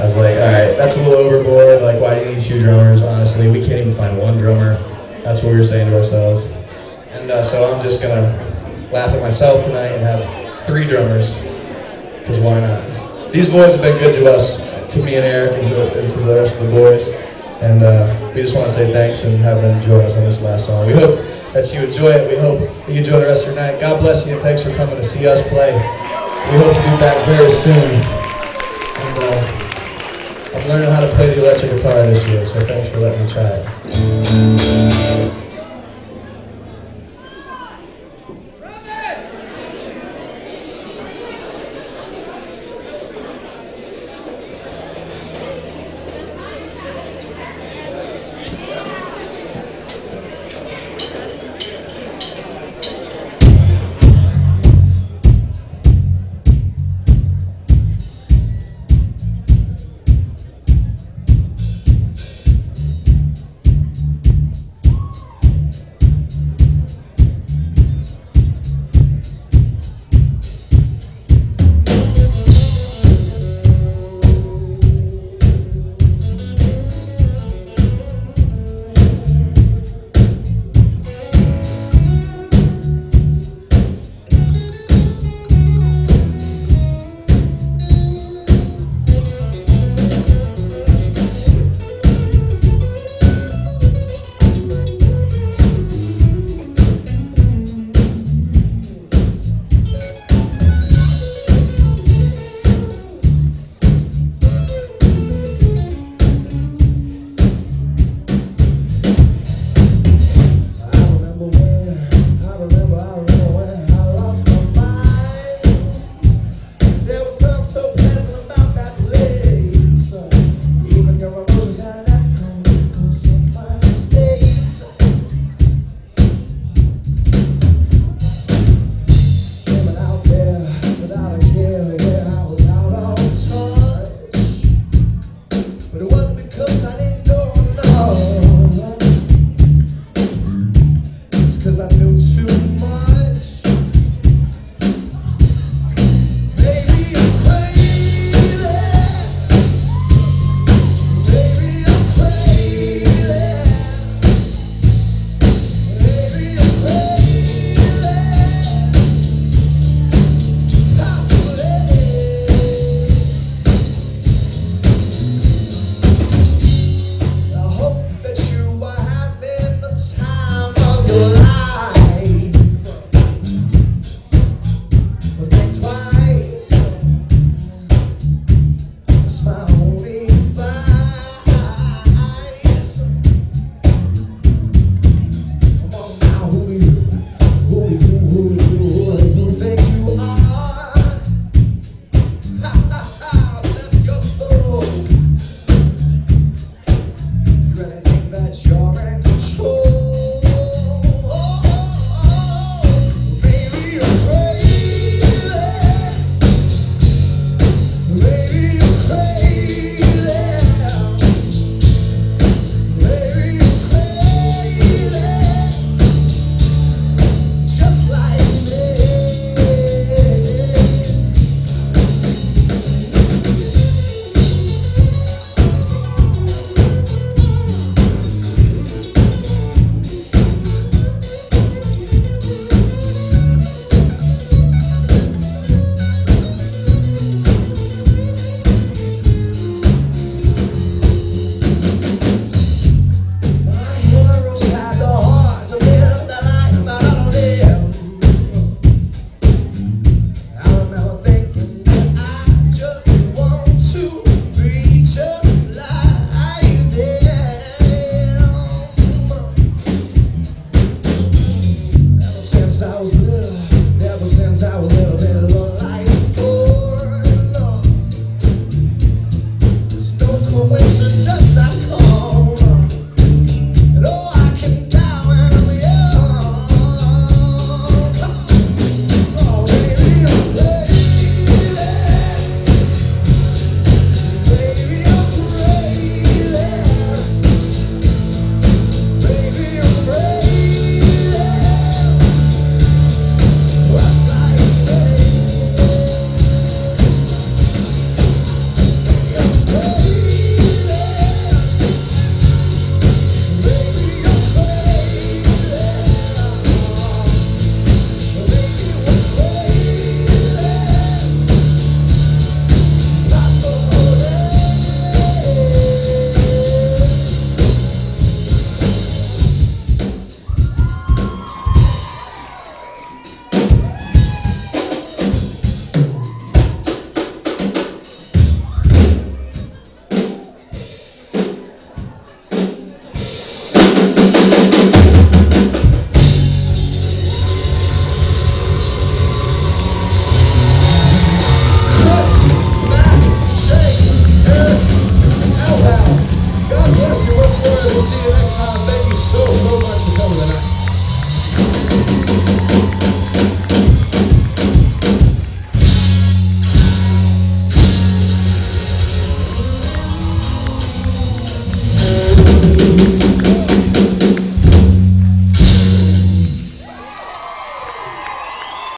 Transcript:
I was like, all right, that's a little overboard. Like, why do you need two drummers? Honestly, we can't even find one drummer. That's what we were saying to ourselves. And uh, so I'm just gonna laugh at myself tonight and have three drummers. Cause why not? These boys have been good to us, to me and Eric, and to, and to the rest of the boys. And uh, we just want to say thanks and have them join us on this last song. We hope that you enjoy it. We hope that you enjoy the rest of your night. God bless you and thanks for coming to see us play. We hope to be back very soon. And uh, I'm learning how to play the electric guitar this year, so thanks for letting me try it.